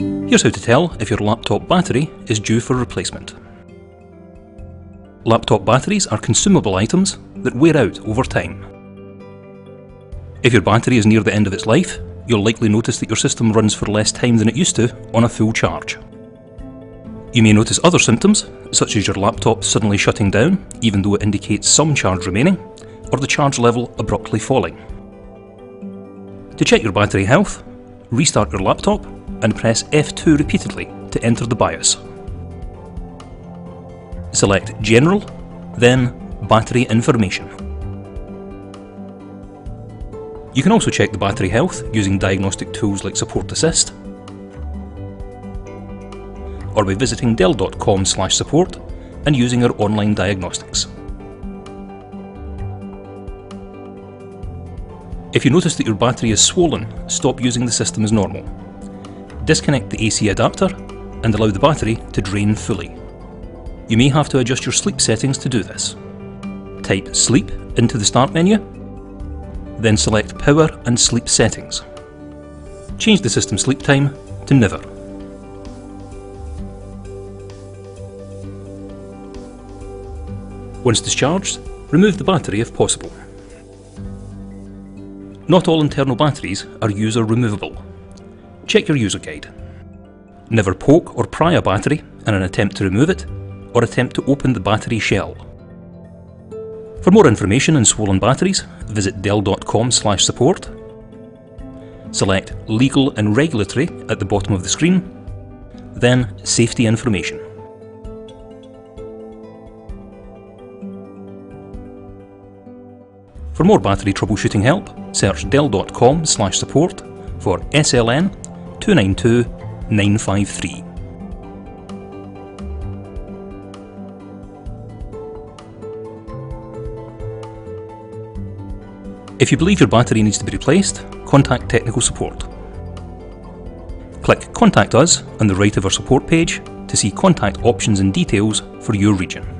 Here's how to tell if your laptop battery is due for replacement. Laptop batteries are consumable items that wear out over time. If your battery is near the end of its life, you'll likely notice that your system runs for less time than it used to on a full charge. You may notice other symptoms, such as your laptop suddenly shutting down, even though it indicates some charge remaining, or the charge level abruptly falling. To check your battery health, restart your laptop and press F2 repeatedly to enter the BIOS. Select General, then Battery Information. You can also check the battery health using diagnostic tools like Support Assist, or by visiting dell.com support and using our online diagnostics. If you notice that your battery is swollen, stop using the system as normal. Disconnect the AC adapter and allow the battery to drain fully. You may have to adjust your sleep settings to do this. Type Sleep into the Start menu, then select Power and Sleep Settings. Change the system sleep time to Never. Once discharged, remove the battery if possible. Not all internal batteries are user removable. Check your user guide. Never poke or pry a battery in an attempt to remove it, or attempt to open the battery shell. For more information on swollen batteries, visit dell.com support. Select Legal and Regulatory at the bottom of the screen, then Safety Information. For more battery troubleshooting help, search dell.com support for SLN 292953. If you believe your battery needs to be replaced, contact technical support. Click Contact Us on the right of our support page to see contact options and details for your region.